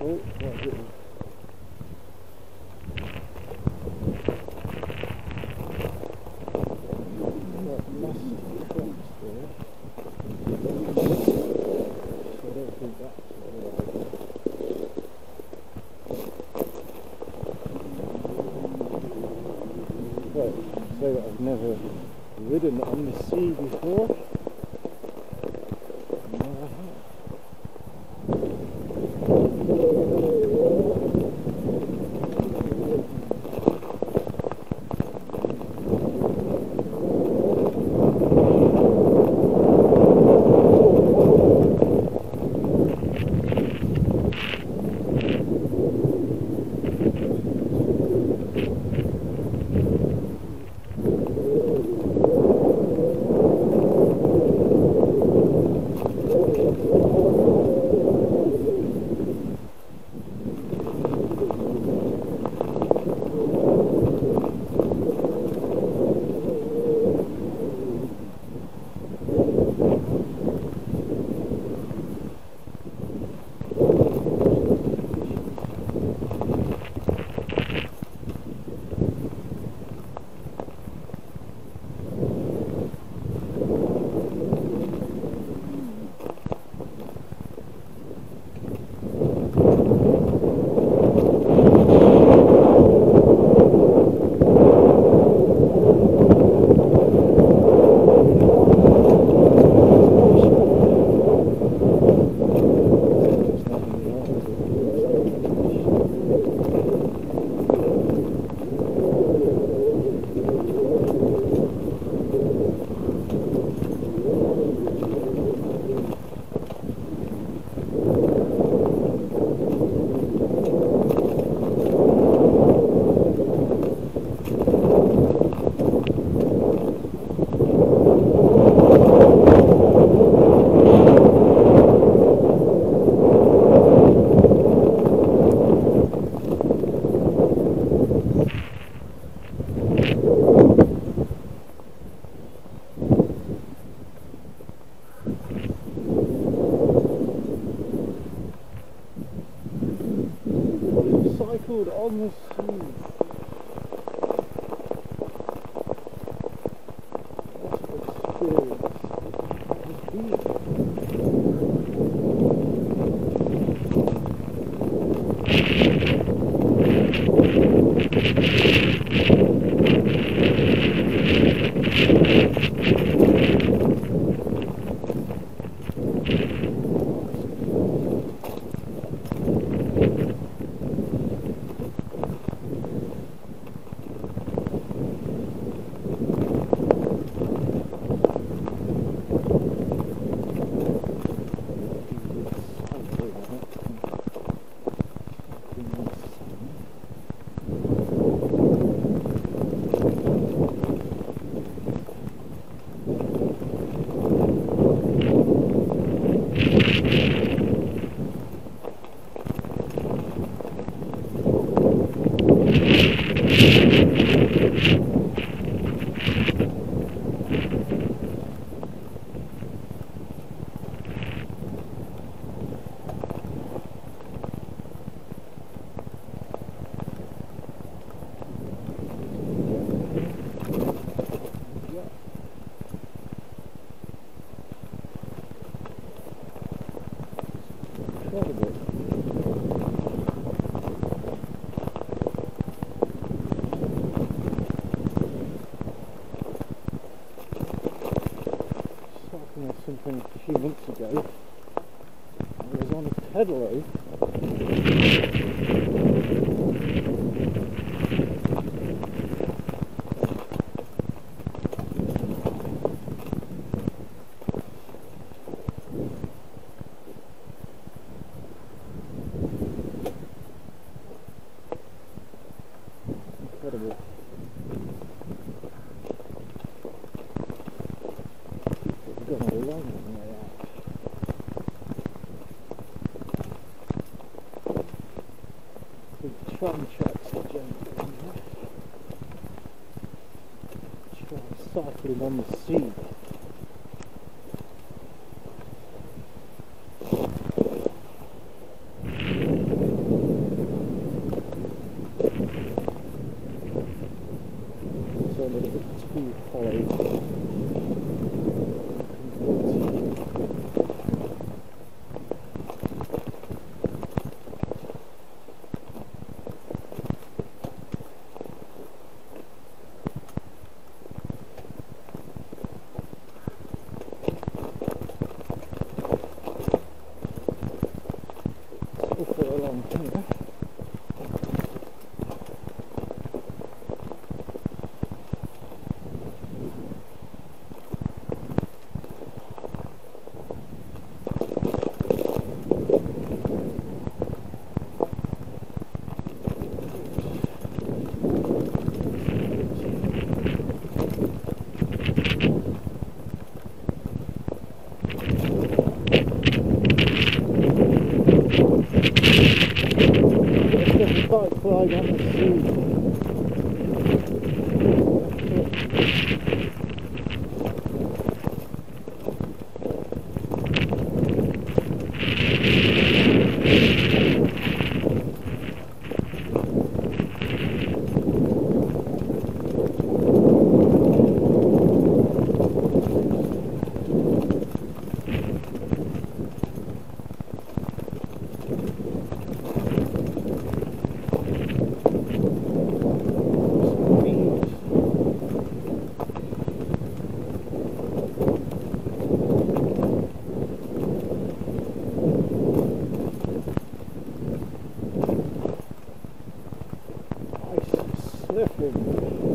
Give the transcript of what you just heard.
Oh. So I. But say that I've never ridden on the sea before. No, I have. Cycled on Talking of something a few months ago, I was on a pedalo eh? Incredible. We've gone a long out. Big tram tracks are jumping. Try cycling on the sea. 破了。Bike ride on the sea. lifted